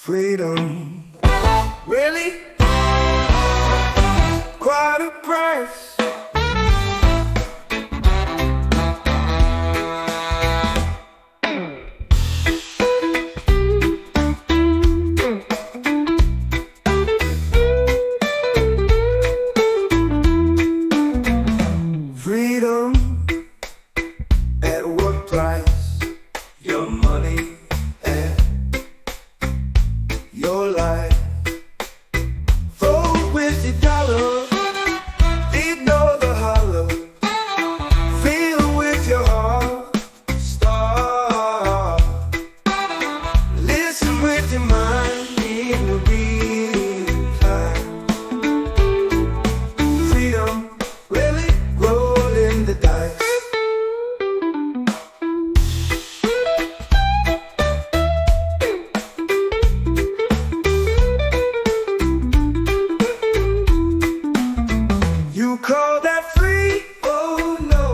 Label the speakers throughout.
Speaker 1: Freedom. Really? Quite a price.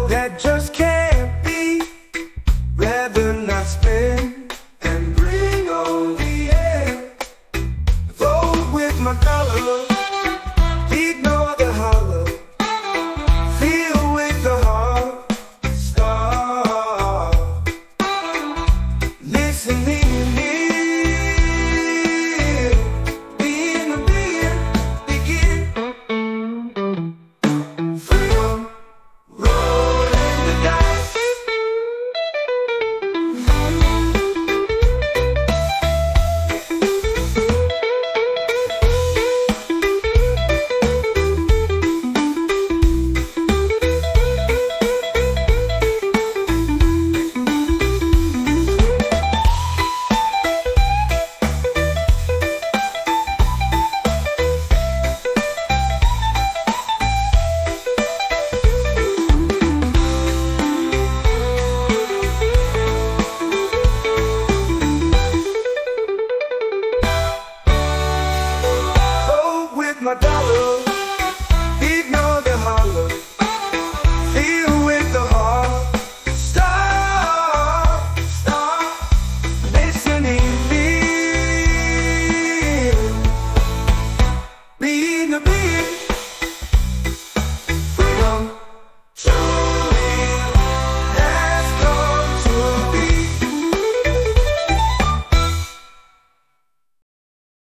Speaker 1: that just my dollar.